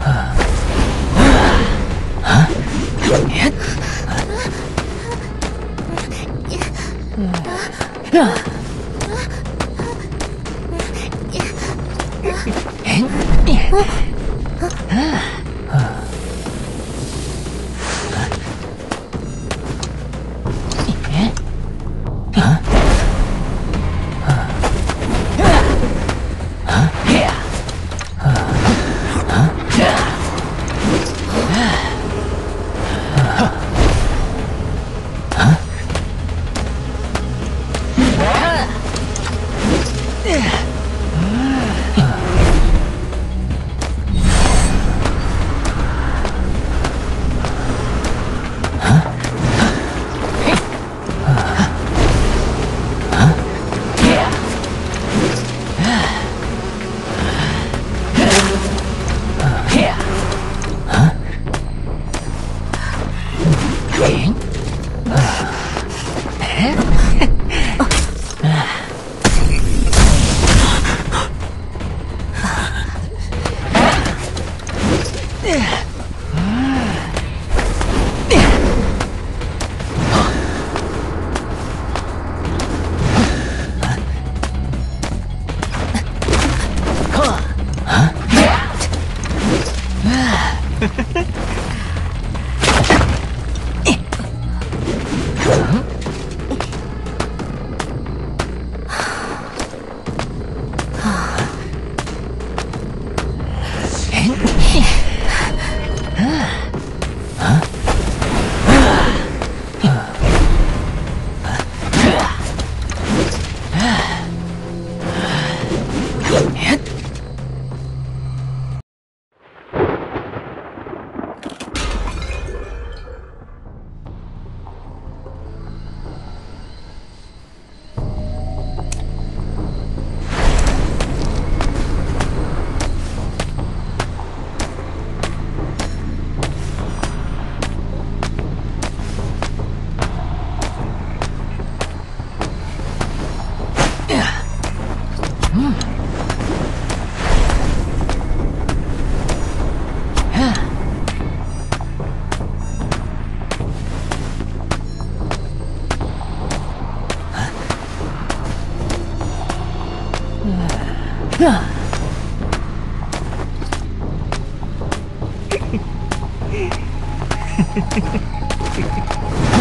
啊？啊？你你嗯啊？啊？你嗯フフフフ。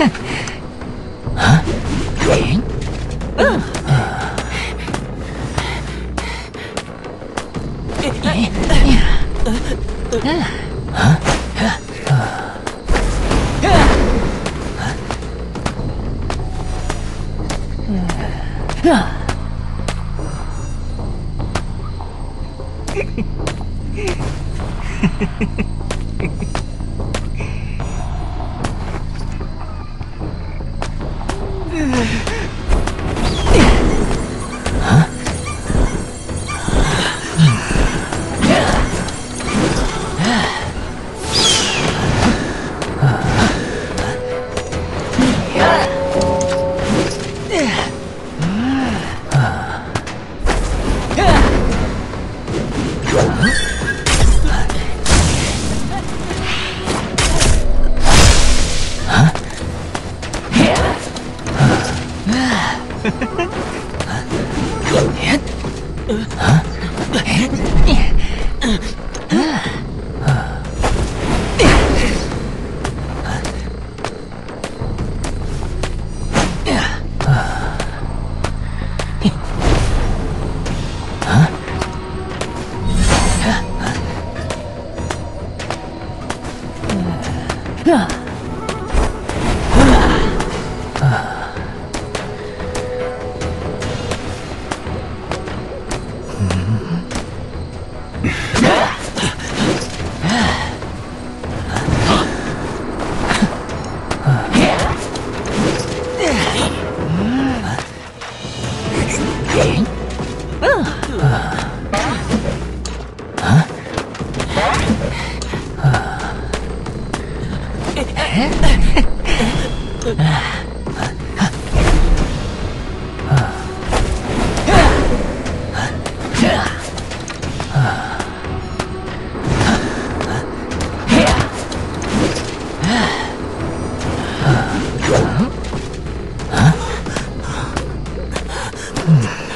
哼，啊，嗯。Ugh. 嗯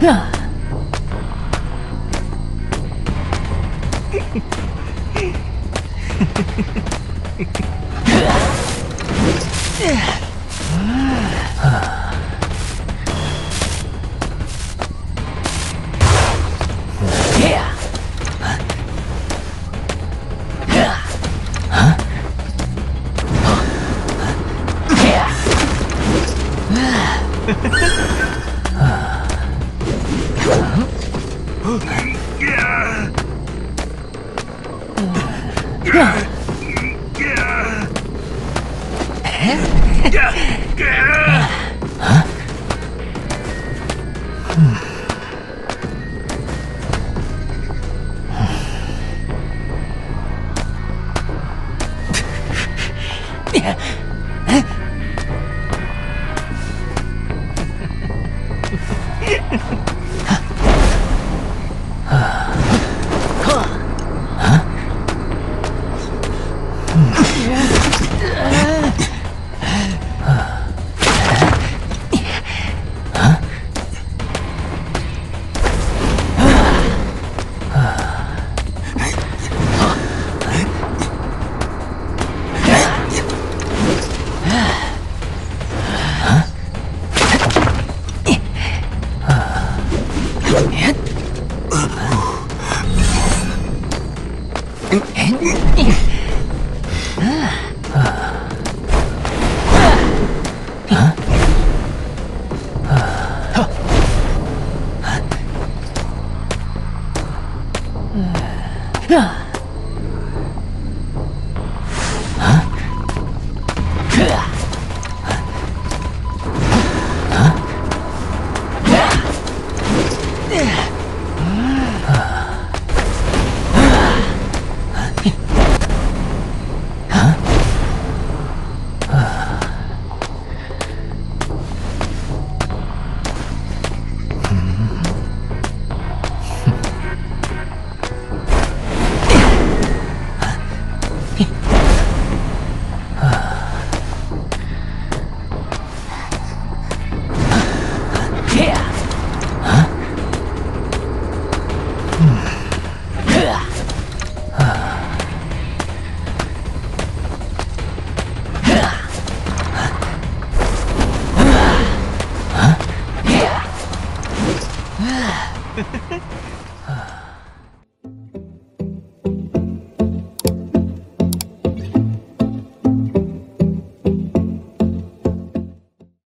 你啊。哎呀！啊！ああ。